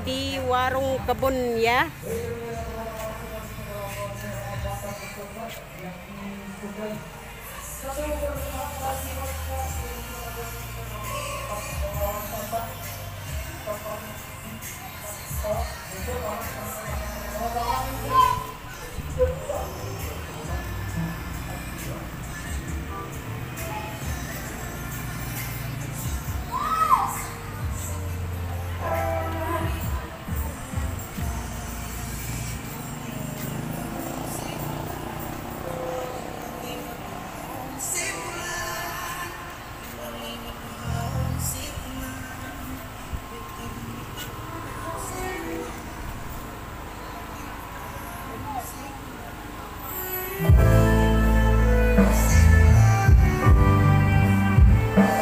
di warung kebun ya Oh. Thank you.